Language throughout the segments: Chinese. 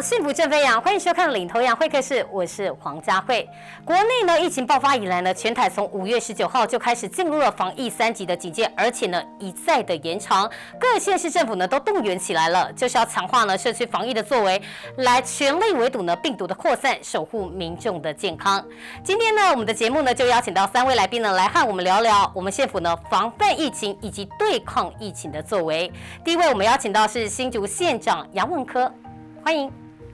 幸福正飞扬。欢迎收看《领头羊会客室》，我是黄佳慧。国内呢，疫情爆发以来呢，全台从五月十九号就开始进入了防疫三级的警戒，而且呢，一再的延长。各县市政府呢，都动员起来了，就是要强化呢社区防疫的作为，来全力围堵呢病毒的扩散，守护民众的健康。今天呢，我们的节目呢，就邀请到三位来宾呢，来和我们聊聊我们县府呢防范疫情以及对抗疫情的作为。第一位，我们邀请到是新竹县长杨文科。欢迎，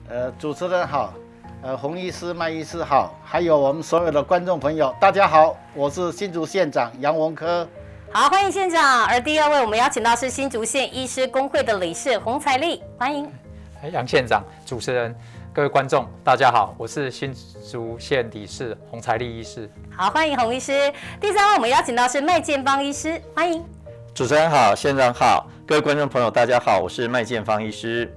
呃，主持人好，呃，洪医师、麦医师好，还有我们所有的观众朋友，大家好，我是新竹县长杨文科。好，欢迎县长。而第二位，我们邀请到是新竹县医师工会的理事洪彩丽，欢迎。杨县长，主持人，各位观众，大家好，我是新竹县理事洪彩丽医师。好，欢迎洪医师。第三位，我们邀请到是麦建邦医师，欢迎。主持人好，县长好，各位观众朋友，大家好，我是麦建芳医师。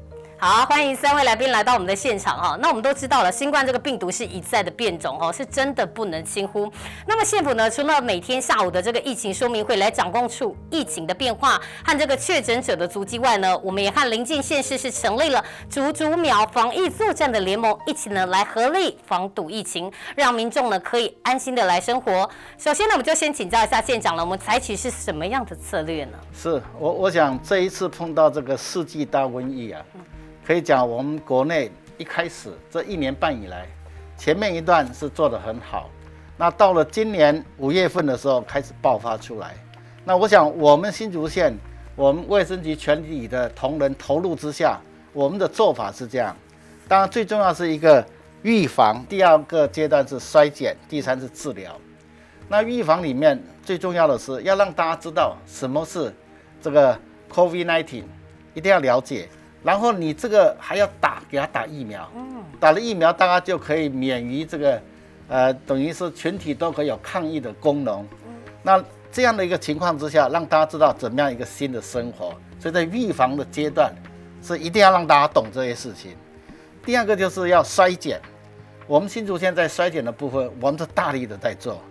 好，欢迎三位来宾来到我们的现场哈。那我们都知道了，新冠这个病毒是一再的变种哦，是真的不能轻忽。那么县府呢，除了每天下午的这个疫情说明会来掌控处疫情的变化和这个确诊者的足迹外呢，我们也和邻近县市是成立了竹竹苗防疫作战的联盟，一起呢来合力防堵疫情，让民众呢可以安心的来生活。首先呢，我们就先请教一下县长了，我们采取是什么样的策略呢？是我我想这一次碰到这个世纪大瘟疫啊。可以讲，我们国内一开始这一年半以来，前面一段是做得很好。那到了今年五月份的时候，开始爆发出来。那我想，我们新竹县，我们卫生局全体的同仁投入之下，我们的做法是这样。当然，最重要是一个预防，第二个阶段是衰减，第三是治疗。那预防里面最重要的是要让大家知道什么是这个 COVID-19，一定要了解。然后你这个还要打，给他打疫苗，嗯，打了疫苗，大家就可以免于这个，呃，等于是群体都可以有抗疫的功能。嗯，那这样的一个情况之下，让大家知道怎么样一个新的生活。所以在预防的阶段，是一定要让大家懂这些事情。第二个就是要衰减，我们新竹现在衰减的部分，我们是大力的在做。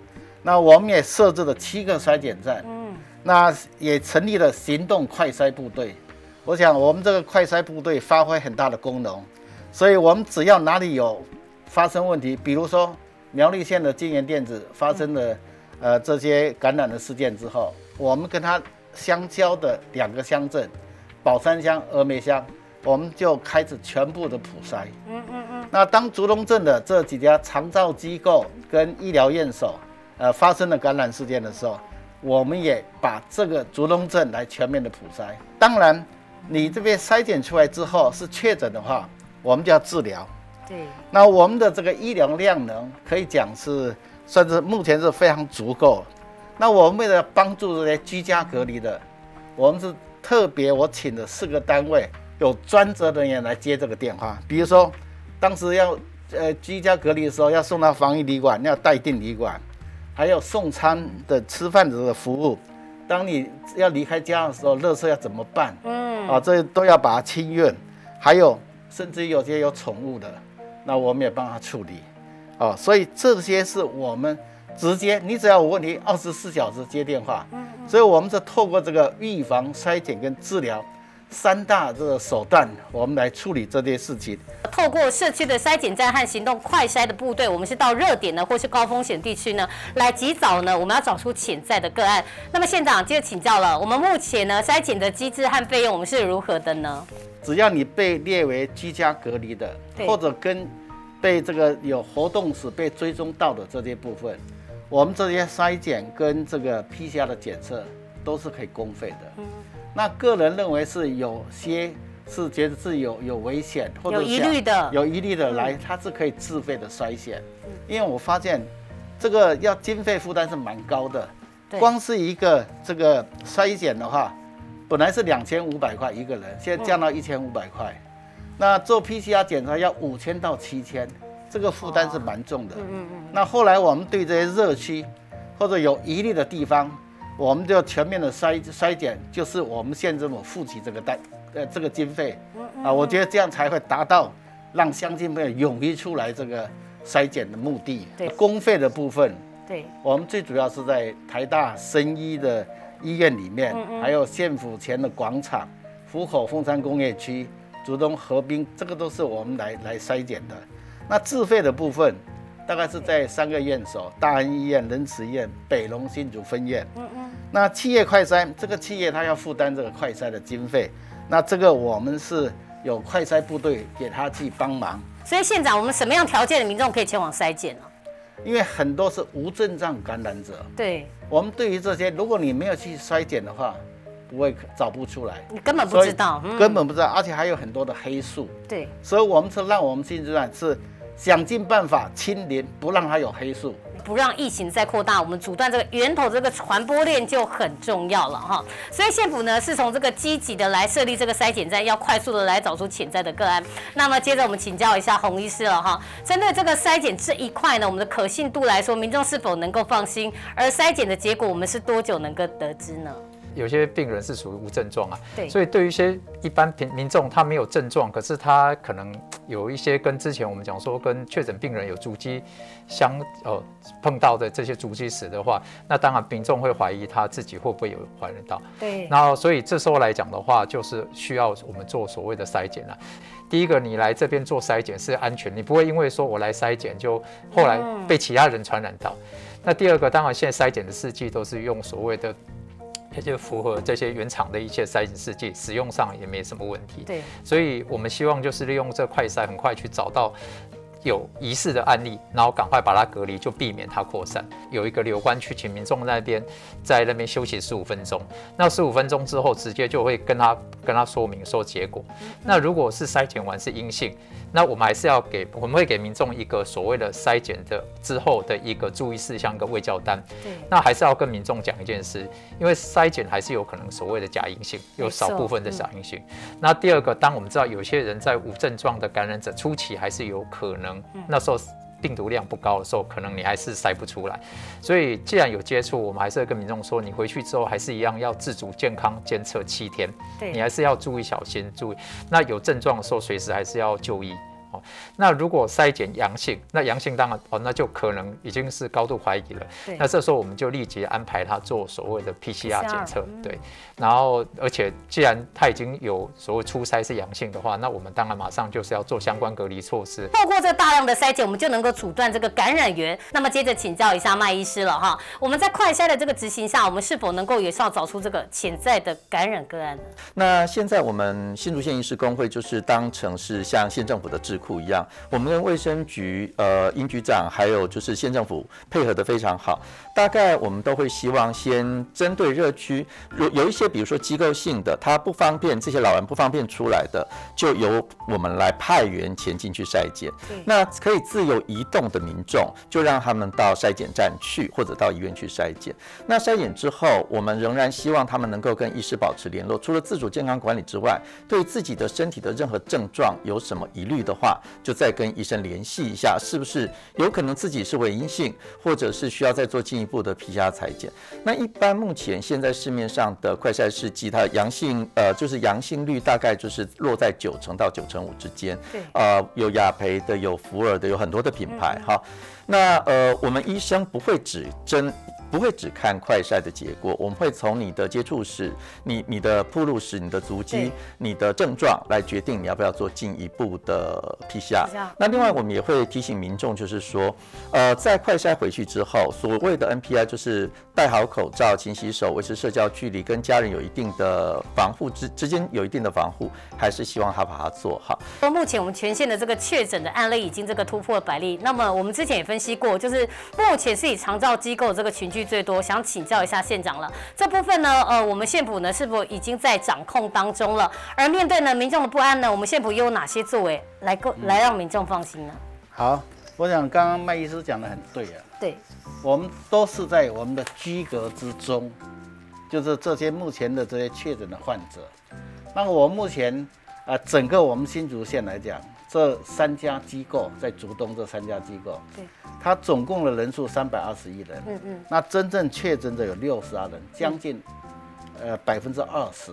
那我们也设置了七个衰减站，嗯，那也成立了行动快筛部队。我想我们这个快筛部队发挥很大的功能，所以我们只要哪里有发生问题，比如说苗栗县的金源电子发生了呃这些感染的事件之后，我们跟它相交的两个乡镇宝山乡、峨眉乡，我们就开始全部的普筛。嗯嗯嗯。那当竹东镇的这几家长照机构跟医疗院所呃发生了感染事件的时候，我们也把这个竹东镇来全面的普筛。当然。你这边筛检出来之后是确诊的话，我们就要治疗。对。那我们的这个医疗量能可以讲是算是目前是非常足够。那我们为了帮助这些居家隔离的，我们是特别我请了四个单位有专责人员来接这个电话。比如说，当时要呃居家隔离的时候要送到防疫旅馆，要待定旅馆，还有送餐的吃饭的服务。当你要离开家的时候，垃圾要怎么办？嗯，啊，这都要把它清运，还有甚至有些有宠物的，那我们也帮他处理，哦，所以这些是我们直接，你只要有问题，二十四小时接电话，嗯，所以我们是透过这个预防、筛检跟治疗。三大这个手段，我们来处理这件事情。透过社区的筛检站和行动快筛的部队，我们是到热点呢，或是高风险地区呢，来及早呢，我们要找出潜在的个案。那么县长就请教了，我们目前呢筛检的机制和费用，我们是如何的呢？只要你被列为居家隔离的，或者跟被这个有活动史被追踪到的这些部分，我们这些筛检跟这个 PCR 的检测都是可以公费的。那个人认为是有些是觉得是有有危险或者有疑虑的，有疑虑的来，他是可以自费的筛选。因为我发现这个要经费负担是蛮高的，光是一个这个筛选的话，本来是两千五百块一个人，现在降到一千五百块。那做 PCR 检查要五千到七千，这个负担是蛮重的。嗯嗯嗯。那后来我们对这些热区或者有疑虑的地方。我们就全面的筛筛检，就是我们县政府负起这个代，呃，这个经费，啊，我觉得这样才会达到让乡亲朋友勇于出来这个筛检的目的。对，公费的部分，对，我们最主要是在台大生医的医院里面，还有县府前的广场、湖口凤山工业区、竹东河滨，这个都是我们来来筛检的。那自费的部分，大概是在三个院所：大安医院、仁慈医院、北龙新竹分院。嗯嗯。那企业快筛，这个企业它要负担这个快筛的经费，那这个我们是有快筛部队给他去帮忙。所以县长，我们什么样条件的民众可以前往筛检呢？因为很多是无症状感染者。对。我们对于这些，如果你没有去筛检的话，不会找不出来。你根本不知道。根本不知道，而且还有很多的黑数。对。所以我们是让我们新竹站是想尽办法清零，不让它有黑数。不让疫情再扩大，我们阻断这个源头这个传播链就很重要了哈。所以县府呢是从这个积极的来设立这个筛检站，要快速的来找出潜在的个案。那么接着我们请教一下洪医师了哈，针对这个筛检这一块呢，我们的可信度来说，民众是否能够放心？而筛检的结果，我们是多久能够得知呢？有些病人是属于无症状啊，对，所以对于一些一般民民众，他没有症状，可是他可能有一些跟之前我们讲说跟确诊病人有足迹相呃碰到的这些足迹史的话，那当然民众会怀疑他自己会不会有怀孕到，对，然后所以这时候来讲的话，就是需要我们做所谓的筛检了。第一个，你来这边做筛检是安全，你不会因为说我来筛检就后来被其他人传染到。那第二个，当然现在筛检的试剂都是用所谓的。也就符合这些原厂的一切筛检试剂，使用上也没什么问题。对，所以我们希望就是利用这快筛，很快去找到有疑似的案例，然后赶快把它隔离，就避免它扩散。有一个留观区，请民众那边在那边休息十五分钟。那十五分钟之后，直接就会跟他跟他说明说结果。那如果是筛检完是阴性。那我们还是要给，我们会给民众一个所谓的筛检的之后的一个注意事项跟卫教单。对。那还是要跟民众讲一件事，因为筛检还是有可能所谓的假阴性，有少部分的假阴性。那第二个，当我们知道有些人在无症状的感染者初期还是有可能，那时候。病毒量不高的时候，可能你还是筛不出来。所以，既然有接触，我们还是要跟民众说，你回去之后还是一样要自主健康监测七天。对，你还是要注意小心，注意。那有症状的时候，随时还是要就医。哦，那如果筛检阳性，那阳性当然哦，那就可能已经是高度怀疑了。对，那这时候我们就立即安排他做所谓的 PCR 检测。对，然后而且既然他已经有所谓初筛是阳性的话，那我们当然马上就是要做相关隔离措施。透过这大量的筛检，我们就能够阻断这个感染源。那么接着请教一下麦医师了哈，我们在快筛的这个执行下，我们是否能够有效找出这个潜在的感染个案呢？那现在我们新竹县医师工会就是当成是像县政府的智。库一样，我们跟卫生局、呃，殷局长还有就是县政府配合的非常好。大概我们都会希望先针对热区，有有一些比如说机构性的，他不方便，这些老人不方便出来的，就由我们来派员前进去筛检。那可以自由移动的民众，就让他们到筛检站去，或者到医院去筛检。那筛检之后，我们仍然希望他们能够跟医师保持联络。除了自主健康管理之外，对自己的身体的任何症状有什么疑虑的话，就再跟医生联系一下，是不是有可能自己是伪阴性，或者是需要再做进一步的皮下裁剪？那一般目前现在市面上的快筛试剂，它阳性呃就是阳性率大概就是落在九成到九成五之间。对，呃有雅培的，有福尔的，有很多的品牌哈。那呃我们医生不会只针。不会只看快筛的结果，我们会从你的接触史、你你的铺路史、你的足迹、你的症状来决定你要不要做进一步的 PCR。那另外我们也会提醒民众，就是说，呃，在快筛回去之后，所谓的 NPI 就是戴好口罩、勤洗手、维持社交距离、跟家人有一定的防护之之间有一定的防护，还是希望他把它做好。说目前我们全县的这个确诊的案例已经这个突破了百例，那么我们之前也分析过，就是目前是以长照机构这个群聚。最多想请教一下县长了，这部分呢，呃，我们县府呢是否已经在掌控当中了？而面对呢民众的不安呢，我们县府又有哪些作为来够来让民众放心呢？好，我想刚刚麦医师讲的很对啊，对，我们都是在我们的居格之中，就是这些目前的这些确诊的患者。那我目前啊，整个我们新竹县来讲，这三家机构在竹东这三家机构，对。它总共的人数三百二十一人，嗯嗯，那真正确诊的有六十二人，将近，呃百分之二十。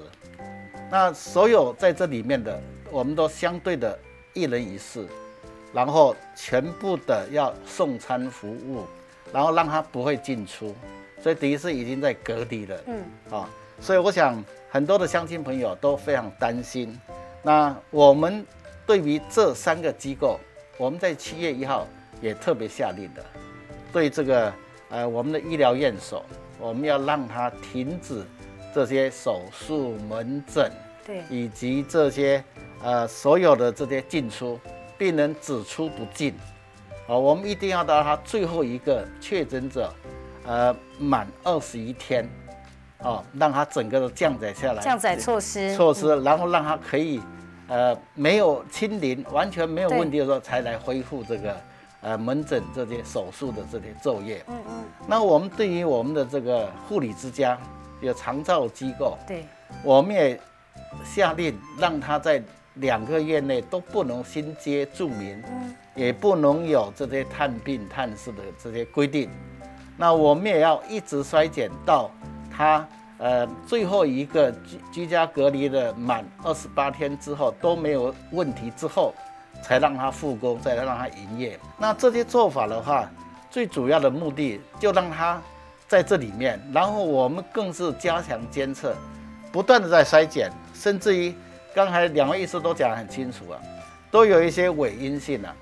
那所有在这里面的，我们都相对的一人一室，然后全部的要送餐服务，然后让他不会进出，所以等于是已经在隔离了，嗯，啊，所以我想很多的乡亲朋友都非常担心。那我们对于这三个机构，我们在七月一号也特别下令的，对这个呃我们的医疗院所，我们要让它停止这些手术门诊，对，以及这些呃所有的这些进出，病人只出不进，啊，我们一定要到他最后一个确诊者，呃满二十一天，哦，让他整个都降载下来，降载措施，措施，然后让他可以，呃，没有清零，完全没有问题的时候，才来恢复这个，呃，门诊这些手术的这些昼夜。嗯嗯。那我们对于我们的这个护理之家，有长照机构，对，我们也下令让他在两个月内都不能新接住民，也不能有这些探病探视的这些规定。那我们也要一直衰减到他呃最后一个居居家隔离的满二十八天之后都没有问题之后，才让他复工，再让他营业。那这些做法的话，最主要的目的就让他在这里面，然后我们更是加强监测，不断的在筛检，甚至于刚才两位医师都讲得很清楚啊，都有一些伪阴性啊。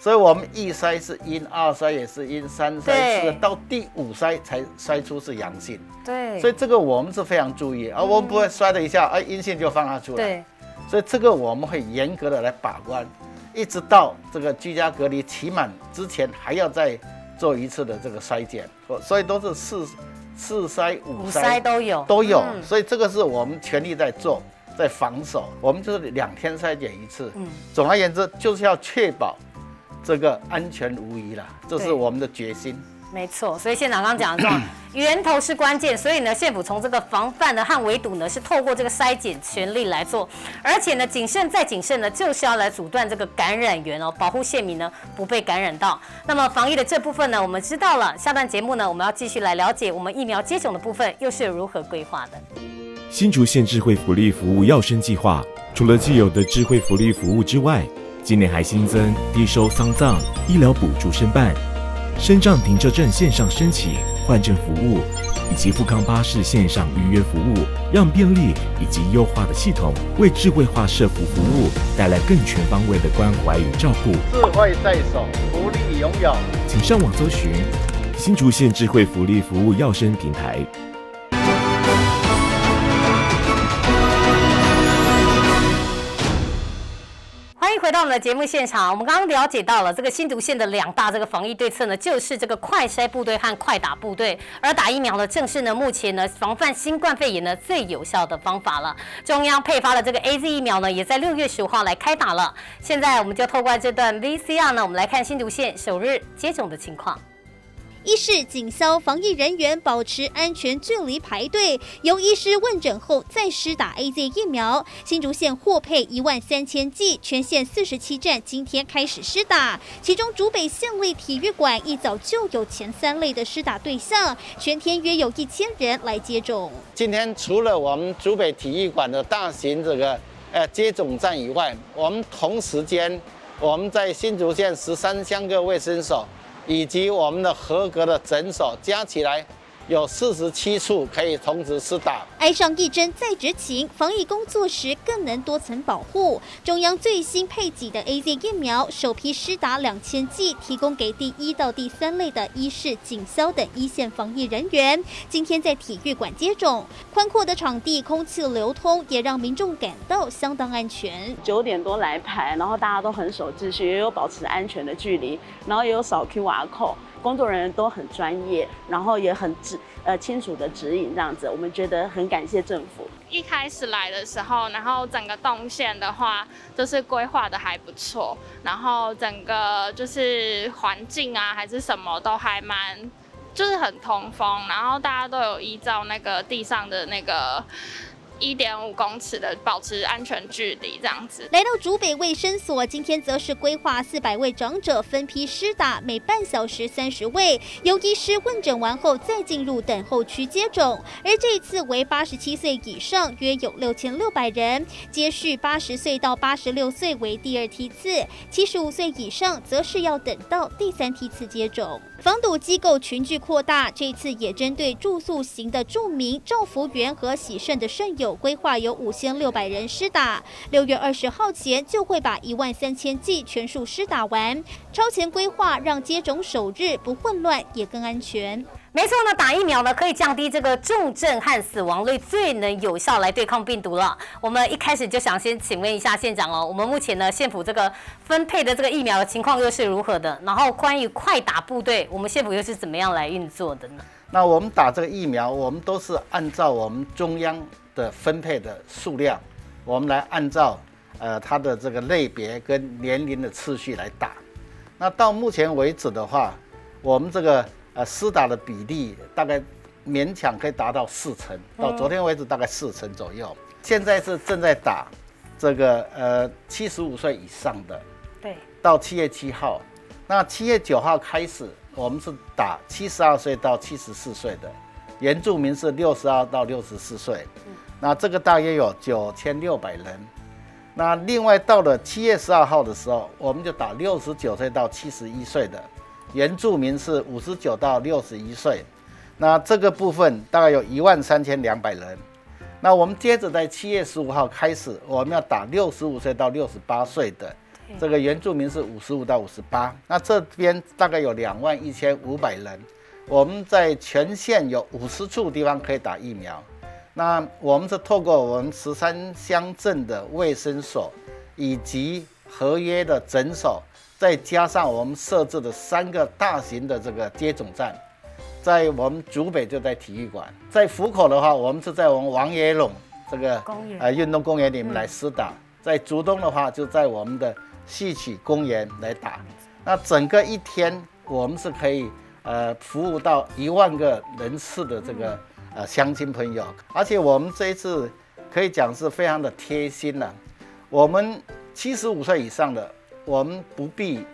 所以，我们一筛是阴，二筛也是阴，三筛是到第五筛才筛出是阳性。对。所以这个我们是非常注意，而我们不会筛了一下，哎，阴性就放它出来。对。所以这个我们会严格的来把关，一直到这个居家隔离期满之前，还要再做一次的这个筛检。所以都是四四筛五筛都有都有。所以这个是我们全力在做，在防守。我们就是两天筛检一次。嗯。总而言之，就是要确保。这个安全无疑了，这是我们的决心。没错，所以县长刚刚讲的说，源头是关键，所以呢，县府从这个防范的和围堵呢，是透过这个筛检全力来做，而且呢，谨慎再谨慎呢，就是要来阻断这个感染源哦，保护县民呢不被感染到。那么防疫的这部分呢，我们知道了。下段节目呢，我们要继续来了解我们疫苗接种的部分又是如何规划的。新竹县智慧福利服务药生计划，除了既有的智慧福利服务之外，今年还新增低收丧葬医疗补助申办、身障停车证线上申请换证服务，以及富康巴士线上预约服务，让便利以及优化的系统为智慧化社服服务带来更全方位的关怀与照顾。智慧在手，福利拥有，请上网搜寻新竹县智慧福利服务药生平台。来到我们的节目现场，我们刚刚了解到了这个新竹县的两大这个防疫对策呢，就是这个快筛部队和快打部队。而打疫苗呢，正是呢目前呢防范新冠肺炎呢最有效的方法了。中央配发的这个 A Z 疫苗呢，也在六月十五号来开打了。现在我们就透过这段 V C R 呢，我们来看新竹县首日接种的情况。一是警消防疫人员保持安全距离排队，由医师问诊后再施打 A Z 疫苗。新竹县获配一万三千剂，全县四十七站今天开始施打。其中竹北县立体育馆一早就有前三类的施打对象，全天约有一千人来接种。今天除了我们竹北体育馆的大型这个呃接种站以外，我们同时间我们在新竹县十三乡个卫生所。以及我们的合格的诊所加起来。有四十七处可以同时施打，挨上一针再执勤，防疫工作时更能多层保护。中央最新配给的 A Z 疫苗首批施打两千剂，提供给第一到第三类的医事、警消等一线防疫人员。今天在体育馆接种，宽阔的场地，空气流通，也让民众感到相当安全。九点多来排，然后大家都很守秩序，也有保持安全的距离，然后也有扫 Q R code。工作人员都很专业，然后也很指呃清楚的指引这样子，我们觉得很感谢政府。一开始来的时候，然后整个动线的话，就是规划的还不错，然后整个就是环境啊还是什么都还蛮，就是很通风，然后大家都有依照那个地上的那个。一点五公尺的保持安全距离，这样子。来到竹北卫生所，今天则是规划四百位长者分批施打，每半小时三十位，由医师问诊完后再进入等候区接种。而这一次为八十七岁以上，约有六千六百人，接续八十岁到八十六岁为第二梯次，七十五岁以上则是要等到第三梯次接种。防堵机构群聚扩大，这次也针对住宿型的住民、照服员和喜盛的肾友。手规划有五千六百人施打，六月二十号前就会把一万三千剂全数施打完。超前规划让接种首日不混乱，也更安全。没错呢，打疫苗呢可以降低这个重症和死亡率，最能有效来对抗病毒了。我们一开始就想先请问一下县长哦，我们目前呢县府这个分配的这个疫苗的情况又是如何的？然后关于快打部队，我们县府又是怎么样来运作的呢？那我们打这个疫苗，我们都是按照我们中央的分配的数量，我们来按照呃它的这个类别跟年龄的次序来打。那到目前为止的话，我们这个。呃，施打的比例大概勉强可以达到四成，到昨天为止大概四成左右。现在是正在打这个呃七十五岁以上的，对，到七月七号，那七月九号开始，我们是打七十二岁到七十四岁的，原住民是六十二到六十四岁，那这个大约有九千六百人。那另外到了七月十二号的时候，我们就打六十九岁到七十一岁的。原住民是五十九到六十一岁，那这个部分大概有一万三千两百人。那我们接着在七月十五号开始，我们要打六十五岁到六十八岁的，这个原住民是五十五到五十八。那这边大概有两万一千五百人，我们在全县有五十处地方可以打疫苗。那我们是透过我们十三乡镇的卫生所以及合约的诊所。再加上我们设置的三个大型的这个接种站，在我们竹北就在体育馆，在福口的话，我们是在我们王爷垄这个公园呃运动公园里面来施打；在竹东的话，就在我们的戏曲公园来打。那整个一天，我们是可以呃服务到一万个人次的这个呃乡亲朋友，而且我们这一次可以讲是非常的贴心了。我们七十五岁以上的。我们不必，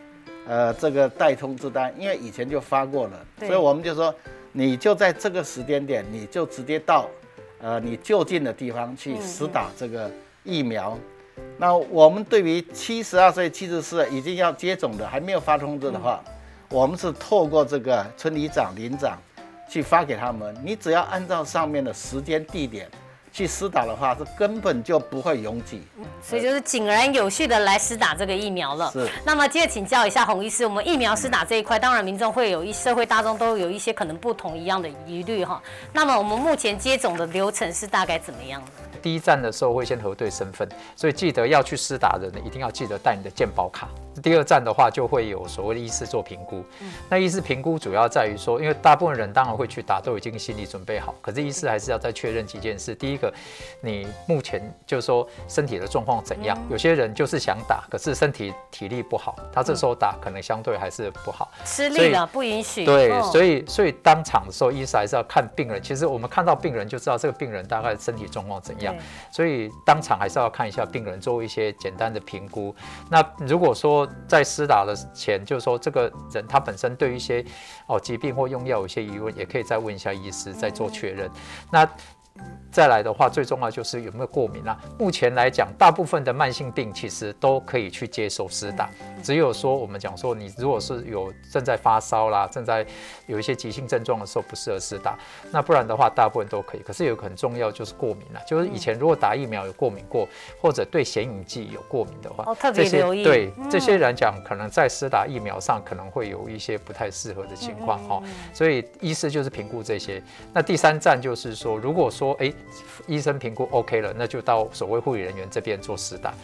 呃，这个带通知单，因为以前就发过了，所以我们就说，你就在这个时间点，你就直接到，呃，你就近的地方去实打这个疫苗。那我们对于七十二岁、七十四已经要接种的还没有发通知的话，我们是透过这个村里长、邻长去发给他们，你只要按照上面的时间、地点。去施打的话，是根本就不会拥挤，所以就是井然有序的来施打这个疫苗了。是。那么接着请教一下洪医师，我们疫苗施打这一块，当然民众会有一社会大众都有一些可能不同一样的疑虑哈。那么我们目前接种的流程是大概怎么样的？第一站的时候会先核对身份，所以记得要去施打的人一定要记得带你的健保卡。第二站的话就会有所谓的医师做评估，那医师评估主要在于说，因为大部分人当然会去打，都已经心理准备好，可是医师还是要再确认几件事。第一个，你目前就是说身体的状况怎样？有些人就是想打，可是身体体力不好，他这时候打可能相对还是不好，吃力了不允许。对，所以所以当场的时候，医师还是要看病人。其实我们看到病人就知道这个病人大概身体状况怎样，所以当场还是要看一下病人，做一些简单的评估。那如果说在施打的前，就是说这个人他本身对一些哦疾病或用药有些疑问，也可以再问一下医师，再做确认。那。再来的话，最重要就是有没有过敏啦。目前来讲，大部分的慢性病其实都可以去接受施打，只有说我们讲说，你如果是有正在发烧啦，正在有一些急性症状的时候，不适合施打。那不然的话，大部分都可以。可是有个很重要就是过敏啦，就是以前如果打疫苗有过敏过，或者对显影剂有过敏的话，哦，特别留意。对这些人讲，可能在施打疫苗上可能会有一些不太适合的情况哦。所以医师就是评估这些。那第三站就是说，如果说说哎。医生评估 OK 了，那就到所谓护理人员这边做试打。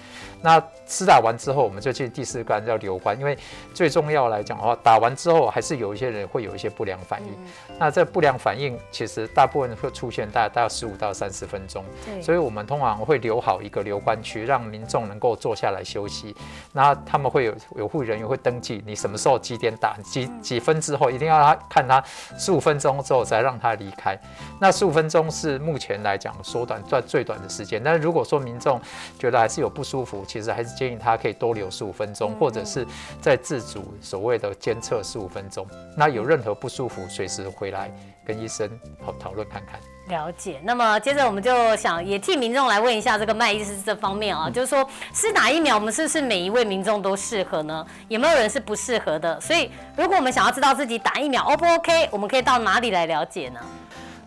那施打完之后，我们就进第四关叫留观，因为最重要来讲的话，打完之后还是有一些人会有一些不良反应。那这不良反应其实大部分会出现大大概十五到三十分钟，所以我们通常会留好一个留观区，让民众能够坐下来休息。那他们会有有护理人员会登记你什么时候几点打，几几分之后一定要他看他十五分钟之后再让他离开。那十五分钟是目前来讲缩短最最短的时间。但如果说民众觉得还是有不舒服，其实还是建议他可以多留十五分钟，或者是在自主所谓的监测十五分钟。那有任何不舒服，随时回来跟医生好讨论看看。了解。那么接着我们就想也替民众来问一下这个麦医师这方面啊，就是说是打疫苗，我们是不是每一位民众都适合呢？有没有人是不适合的？所以如果我们想要知道自己打疫苗 O 不 OK，我们可以到哪里来了解呢？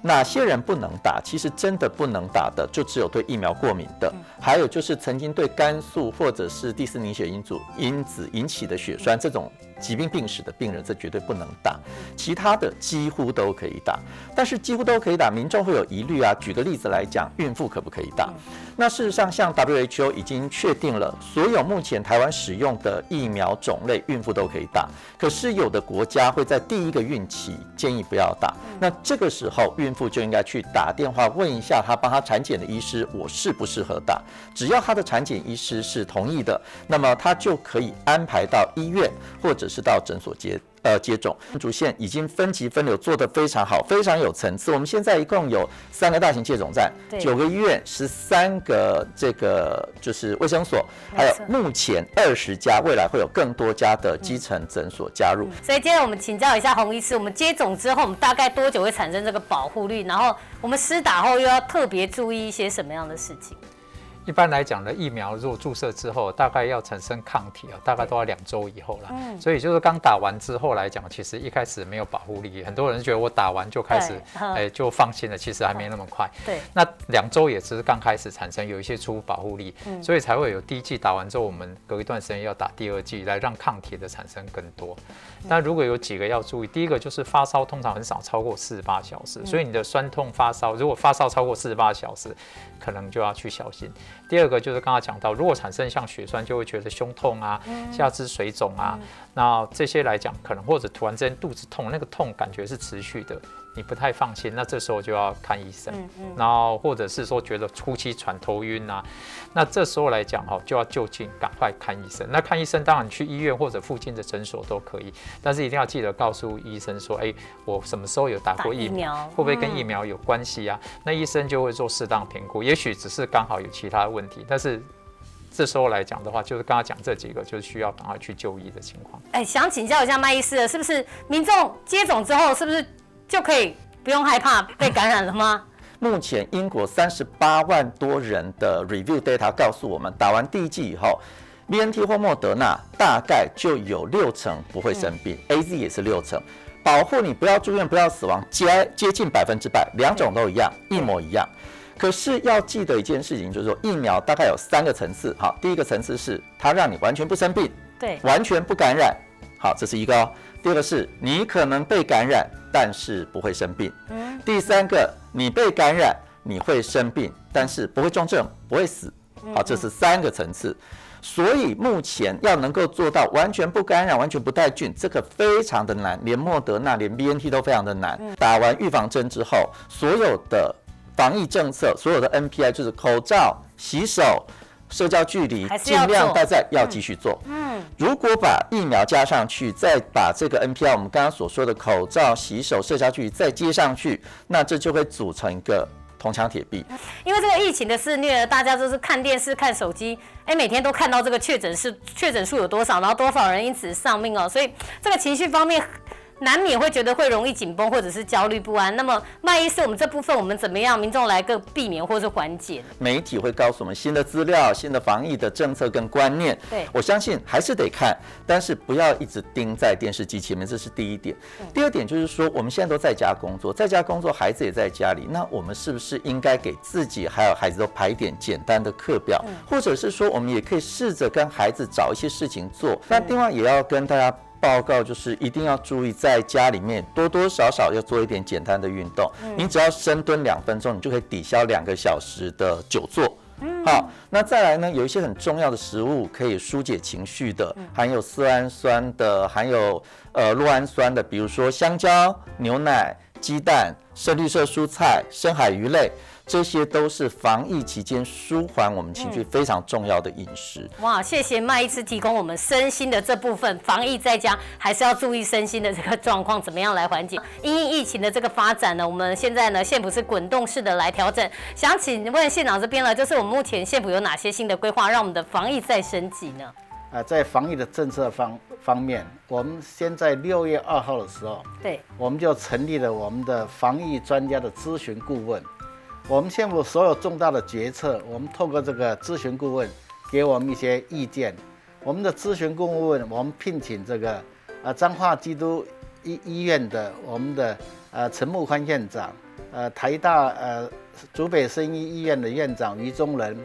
哪些人不能打？其实真的不能打的，就只有对疫苗过敏的，还有就是曾经对肝素或者是第四凝血因子因子引起的血栓这种疾病病史的病人，这绝对不能打。其他的几乎都可以打，但是几乎都可以打，民众会有疑虑啊。举个例子来讲，孕妇可不可以打？那事实上，像 WHO 已经确定了，所有目前台湾使用的疫苗种类，孕妇都可以打。可是有的国家会在第一个孕期建议不要打，那这个时候孕妇就应该去打电话问一下她帮她产检的医师，我适不适合打？只要她的产检医师是同意的，那么她就可以安排到医院或者是到诊所接。呃，接种主线已经分级分流做得非常好，非常有层次。我们现在一共有三个大型接种站，九个医院，十三个这个就是卫生所，还有目前二十家，未来会有更多家的基层诊所加入。所以今天我们请教一下洪医师，我们接种之后，我们大概多久会产生这个保护率？然后我们施打后又要特别注意一些什么样的事情？一般来讲呢，疫苗如果注射之后，大概要产生抗体啊，大概都要两周以后了。嗯，所以就是刚打完之后来讲，其实一开始没有保护力，很多人觉得我打完就开始，哎，就放心了，其实还没那么快。对，那两周也只是刚开始产生有一些出保护力，所以才会有第一剂打完之后，我们隔一段时间要打第二剂，来让抗体的产生更多。但如果有几个要注意，第一个就是发烧通常很少超过四十八小时，所以你的酸痛发烧，如果发烧超过四十八小时，可能就要去小心。第二个就是刚刚讲到，如果产生像血栓，就会觉得胸痛啊、下肢水肿啊，那这些来讲，可能或者突然之间肚子痛，那个痛感觉是持续的。你不太放心，那这时候就要看医生。嗯嗯。然后或者是说觉得初期喘、头晕啊，那这时候来讲哈，就要就近赶快看医生。那看医生，当然去医院或者附近的诊所都可以，但是一定要记得告诉医生说，哎，我什么时候有打过疫苗，会不会跟疫苗有关系啊？那医生就会做适当评估，也许只是刚好有其他问题，但是这时候来讲的话，就是刚刚讲这几个，就是需要赶快去就医的情况。哎，想请教一下麦医师，是不是民众接种之后，是不是？就可以不用害怕被感染了吗？目前英国三十八万多人的 review data 告诉我们，打完第一剂以后，BNT 或莫德纳大概就有六成不会生病，AZ 也是六成，保护你不要住院、不要死亡，接接近百分之百，两种都一样，一模一样。可是要记得一件事情，就是说疫苗大概有三个层次，好，第一个层次是它让你完全不生病，对，完全不感染，好，这是一个哦。第二个是你可能被感染，但是不会生病。嗯。第三个，你被感染，你会生病，但是不会重症，不会死。好，这是三个层次。所以目前要能够做到完全不感染、完全不带菌，这个非常的难，连莫德纳、连 BNT 都非常的难。打完预防针之后，所有的防疫政策、所有的 NPI 就是口罩、洗手。社交距离尽量待在要继续做。嗯，如果把疫苗加上去，再把这个 NPR 我们刚刚所说的口罩、洗手、社交距离再接上去，那这就会组成一个铜墙铁壁。因为这个疫情的肆虐，大家都是看电视、看手机，哎，每天都看到这个确诊是确诊数有多少，然后多少人因此丧命哦，所以这个情绪方面。难免会觉得会容易紧绷，或者是焦虑不安。那么，万一是，我们这部分我们怎么样，民众来个避免或是缓解？媒体会告诉我们新的资料、新的防疫的政策跟观念。对，我相信还是得看，但是不要一直盯在电视机前面，这是第一点。第二点就是说，我们现在都在家工作，在家工作，孩子也在家里，那我们是不是应该给自己还有孩子都排一点简单的课表，或者是说，我们也可以试着跟孩子找一些事情做？那另外也要跟大家。报告就是一定要注意，在家里面多多少少要做一点简单的运动。你只要深蹲两分钟，你就可以抵消两个小时的久坐。好，那再来呢？有一些很重要的食物可以疏解情绪的，含有色氨酸的，含有呃酪氨酸的，比如说香蕉、牛奶、鸡蛋、深绿色蔬菜、深海鱼类。这些都是防疫期间舒缓我们情绪非常重要的饮食。哇，谢谢麦医师提供我们身心的这部分。防疫在家还是要注意身心的这个状况，怎么样来缓解？因应疫情的这个发展呢，我们现在呢县府是滚动式的来调整。想请问县长这边呢，就是我们目前县府有哪些新的规划，让我们的防疫再升级呢？啊，在防疫的政策方方面，我们先在六月二号的时候，对，我们就成立了我们的防疫专家的咨询顾问。我们县府所有重大的决策，我们透过这个咨询顾问给我们一些意见。我们的咨询顾问，我们聘请这个呃彰化基督医医院的我们的呃陈木宽院长，呃台大呃竹北生医医院的院长于中仁，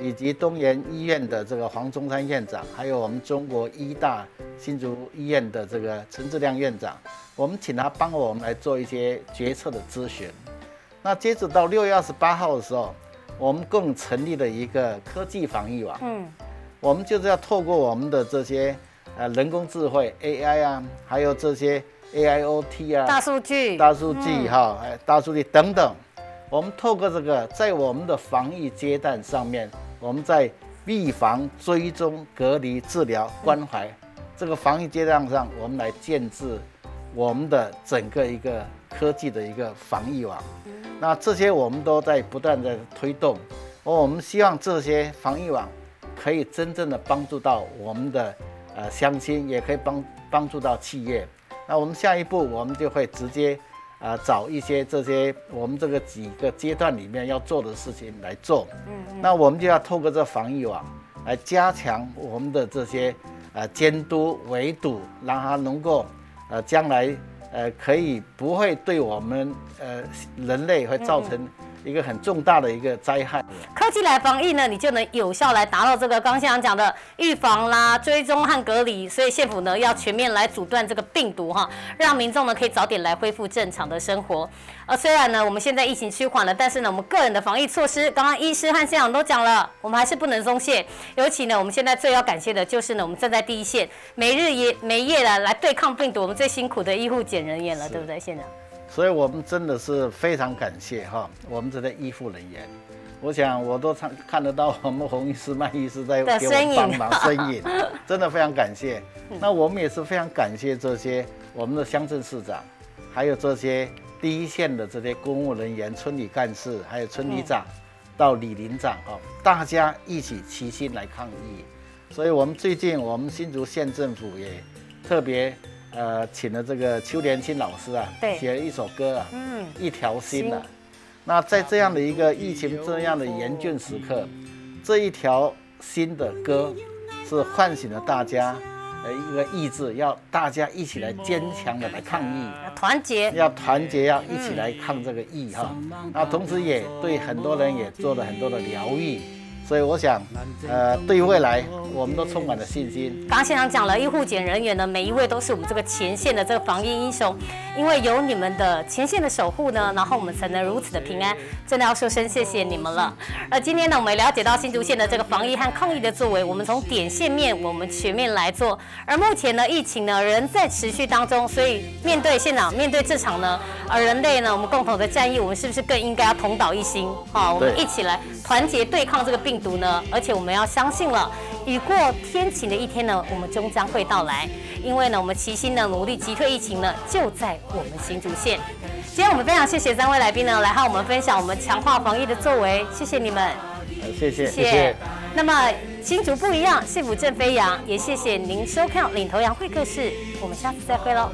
以及东研医院的这个黄中山院长，还有我们中国医大新竹医院的这个陈志亮院长，我们请他帮我们来做一些决策的咨询。那截止到六月二十八号的时候，我们共成立了一个科技防疫网。嗯，我们就是要透过我们的这些呃人工智慧 AI 啊，还有这些 AIoT 啊，大数据、大数据哈，哎，大数据等等，我们透过这个，在我们的防疫阶段上面，我们在预防、追踪、隔离、治疗、关怀这个防疫阶段上，我们来建制我们的整个一个科技的一个防疫网。那这些我们都在不断的推动，而我们希望这些防疫网可以真正的帮助到我们的呃乡亲，也可以帮帮助到企业。那我们下一步我们就会直接啊找一些这些我们这个几个阶段里面要做的事情来做。嗯。那我们就要透过这防疫网来加强我们的这些呃监督围堵，让它能够呃将来。呃，可以不会对我们呃人类会造成一个很重大的一个灾害。科技来防疫呢，你就能有效来达到这个刚才讲的预防啦、追踪和隔离。所以县府呢要全面来阻断这个病毒哈，让民众呢可以早点来恢复正常的生活。呃，虽然呢我们现在疫情趋缓了，但是呢我们个人的防疫措施，刚刚医师和县长都讲了，我们还是不能松懈。尤其呢我们现在最要感谢的就是呢我们站在第一线，每日也每夜的来对抗病毒，我们最辛苦的医护检人员了，对不对，县长？所以我们真的是非常感谢哈，我们这些医护人员。我想我都看看得到我们洪医师、麦医师在给我们帮忙 身影，真的非常感谢。那我们也是非常感谢这些我们的乡镇市长，还有这些第一线的这些公务人员、村里干事，还有村里长到李林长哈，大家一起齐心来抗疫。所以我们最近我们新竹县政府也特别呃请了这个邱连青老师啊，写了一首歌啊，嗯，一条心啊。那在这样的一个疫情这样的严峻时刻，这一条新的歌是唤醒了大家的一个意志，要大家一起来坚强的来抗疫，团结，要团结，要一起来抗这个疫哈。那同时也对很多人也做了很多的疗愈。所以我想，呃，对于未来，我们都充满了信心。刚刚现场讲了，医护检人员呢，每一位都是我们这个前线的这个防疫英雄，因为有你们的前线的守护呢，然后我们才能如此的平安。真的要说声谢谢你们了。而今天呢，我们了解到新竹县的这个防疫和抗疫的作为，我们从点线面我们全面来做。而目前呢，疫情呢仍在持续当中，所以面对现场，面对这场呢，而人类呢，我们共同的战役，我们是不是更应该要同岛一心？好，我们一起来团结对抗这个病。毒呢？而且我们要相信了，雨过天晴的一天呢，我们终将会到来。因为呢，我们齐心的努力击退疫情呢，就在我们新竹县。今天我们非常谢谢三位来宾呢，来和我们分享我们强化防疫的作为。谢谢你们，谢谢谢谢。那么新竹不一样，幸福正飞扬。也谢谢您收看领头羊会客室，我们下次再会喽。